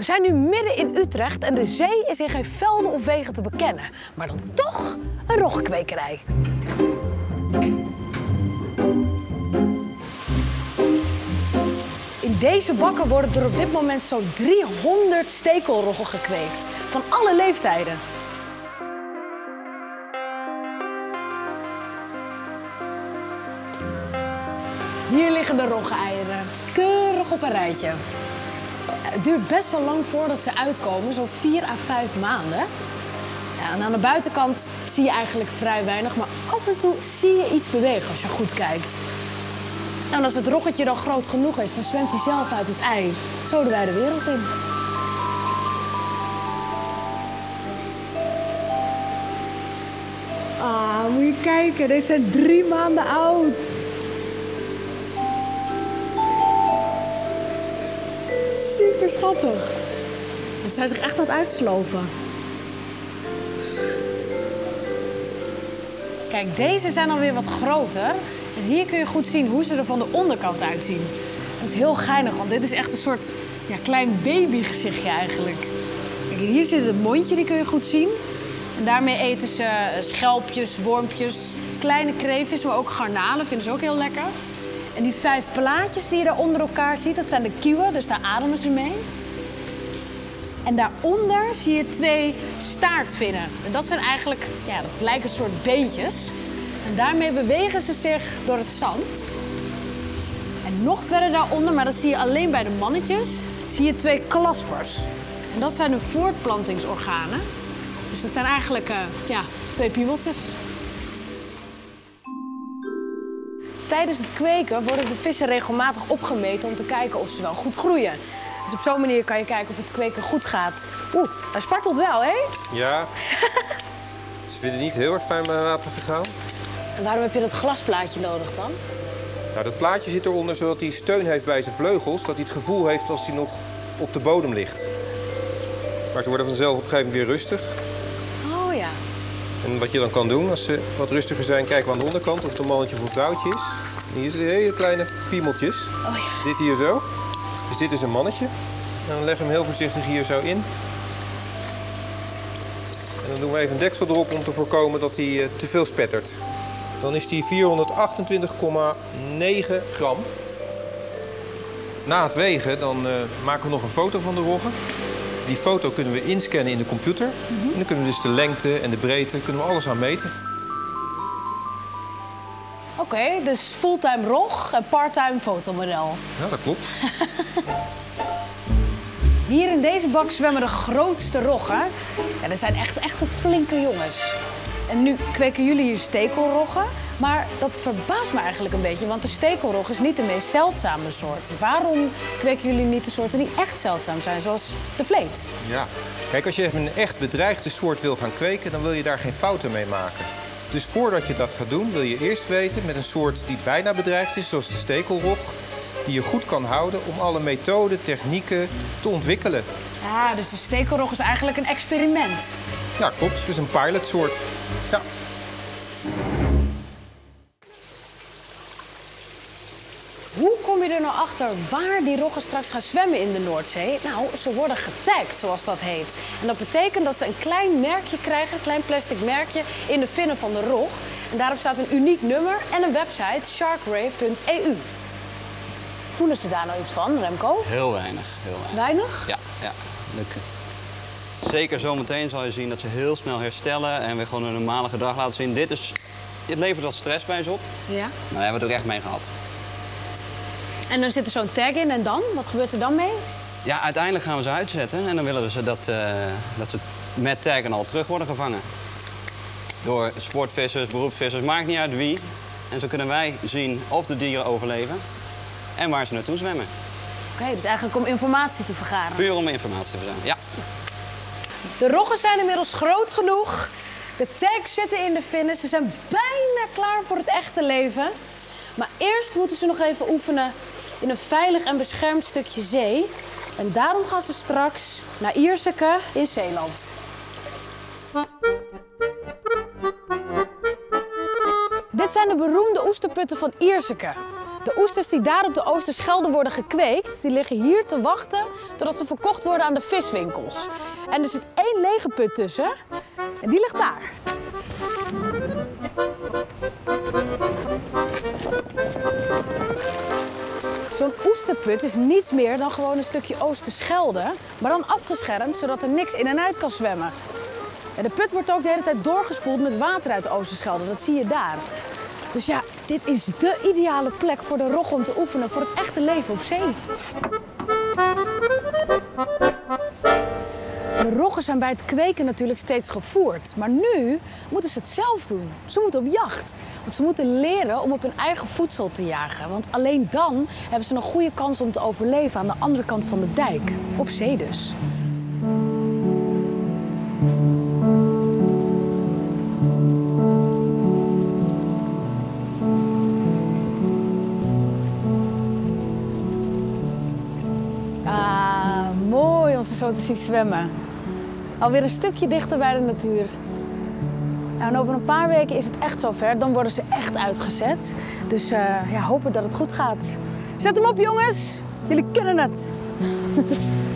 We zijn nu midden in Utrecht en de zee is in geen velden of wegen te bekennen. Maar dan toch een roggenkwekerij. In deze bakken worden er op dit moment zo'n 300 stekelroggen gekweekt. Van alle leeftijden. Hier liggen de rogge-eieren. Keurig op een rijtje. Het duurt best wel lang voordat ze uitkomen, zo'n 4 à 5 maanden. Ja, en aan de buitenkant zie je eigenlijk vrij weinig, maar af en toe zie je iets bewegen als je goed kijkt. En als het roggetje dan groot genoeg is, dan zwemt hij zelf uit het ei. Zo de wijde wereld in. Ah, moet je kijken, deze zijn drie maanden oud. Super schattig. Ze zijn zich echt aan het uitsloven. Kijk, deze zijn alweer wat groter. En hier kun je goed zien hoe ze er van de onderkant uitzien. Het is heel geinig, want dit is echt een soort ja, klein babygezichtje eigenlijk. Kijk, hier zit het mondje, die kun je goed zien. En daarmee eten ze eh, schelpjes, wormpjes, kleine kreefjes, maar ook garnalen vinden ze ook heel lekker. En die vijf plaatjes die je daar onder elkaar ziet, dat zijn de kieuwen, dus daar ademen ze mee. En daaronder zie je twee staartvinnen. En dat zijn eigenlijk, ja, dat lijken een soort beentjes. En daarmee bewegen ze zich door het zand. En nog verder daaronder, maar dat zie je alleen bij de mannetjes, zie je twee klaspers. En dat zijn de voortplantingsorganen. Dus dat zijn eigenlijk eh, ja, twee piebeltjes. Tijdens het kweken worden de vissen regelmatig opgemeten om te kijken of ze wel goed groeien. Dus op zo'n manier kan je kijken of het kweken goed gaat. Oeh, hij spartelt wel, hè? Ja. Ze vinden het niet heel erg fijn bij water vergaan. En waarom heb je dat glasplaatje nodig dan? Nou, dat plaatje zit eronder zodat hij steun heeft bij zijn vleugels. Dat hij het gevoel heeft als hij nog op de bodem ligt. Maar ze worden vanzelf op een gegeven moment weer rustig. En wat je dan kan doen, als ze wat rustiger zijn, kijken we aan de onderkant of het een mannetje of een vrouwtje is. Hier zitten hele kleine piemeltjes. Oh ja. Dit hier zo. Dus dit is een mannetje. En dan leggen we hem heel voorzichtig hier zo in. En dan doen we even een deksel erop om te voorkomen dat hij eh, te veel spettert. Dan is die 428,9 gram. Na het wegen dan, eh, maken we nog een foto van de roggen. Die foto kunnen we inscannen in de computer. En dan kunnen we dus de lengte en de breedte, kunnen we alles aan meten. Oké, dus fulltime rog en parttime fotomodel. Ja, dat klopt. Hier in deze bak zwemmen de grootste roggen. Ja, dat zijn echt, echt flinke jongens. En nu kweken jullie hier stekelroggen. Maar dat verbaast me eigenlijk een beetje, want de stekelrog is niet de meest zeldzame soort. Waarom kweken jullie niet de soorten die echt zeldzaam zijn, zoals de vleet? Ja. Kijk, als je een echt bedreigde soort wil gaan kweken, dan wil je daar geen fouten mee maken. Dus voordat je dat gaat doen, wil je eerst weten met een soort die bijna bedreigd is, zoals de stekelrog, die je goed kan houden om alle methoden, technieken te ontwikkelen. Ja, dus de stekelrog is eigenlijk een experiment. Ja, klopt. Dus een pilotsoort. Ja. Je er nou achter waar die roggen straks gaan zwemmen in de Noordzee? Nou, ze worden getagd, zoals dat heet. En dat betekent dat ze een klein merkje krijgen, een klein plastic merkje, in de vinnen van de rog. En daarop staat een uniek nummer en een website, sharkray.eu. Voelen ze daar nou iets van, Remco? Heel weinig, heel weinig. Weinig? Ja, ja. Luk- Zeker zometeen zal je zien dat ze heel snel herstellen en weer gewoon hun normale gedrag laten zien. Dit is, het levert wat stress bij ze op, Ja. maar daar hebben we het ook echt mee gehad. En dan zit er zo'n tag in en dan? Wat gebeurt er dan mee? Ja, uiteindelijk gaan we ze uitzetten en dan willen we ze dat, eh, dat ze met taggen al terug worden gevangen. Door sportvissers, beroepsvissers, maakt niet uit wie. En zo kunnen wij zien of de dieren overleven en waar ze naartoe zwemmen. Oké, dus eigenlijk om informatie te vergaren. Puur om informatie te verzamelen. Ja. De roggen zijn inmiddels groot genoeg. De tags zitten in de vinnen. Ze zijn bijna klaar voor het echte leven. Maar eerst moeten ze nog even oefenen in een veilig en beschermd stukje zee. En daarom gaan ze straks naar Ierseke in Zeeland. Dit zijn de beroemde oesterputten van Ierseke. De oesters die daar op de Oosterschelde worden gekweekt, die liggen hier te wachten totdat ze verkocht worden aan de viswinkels. En er zit één lege put tussen en die ligt daar. Oesterput is niets meer dan gewoon een stukje Oosterschelde, maar dan afgeschermd zodat er niks in en uit kan zwemmen. En de put wordt ook de hele tijd doorgespoeld met water uit de Oosterschelde, dat zie je daar. Dus ja, dit is de ideale plek voor de rog om te oefenen voor het echte leven op zee. De roggen zijn bij het kweken natuurlijk steeds gevoerd. Maar nu moeten ze het zelf doen. Ze moeten op jacht. Want ze moeten leren om op hun eigen voedsel te jagen. Want alleen dan hebben ze een goede kans om te overleven aan de andere kant van de dijk. Op zee dus. Ah, mooi om ze zo te zien zwemmen. Alweer een stukje dichter bij de natuur. En over een paar weken is het echt zover. Dan worden ze echt uitgezet. Dus eh, ja, hopen dat het goed gaat. Zet hem op, jongens. Jullie kunnen het.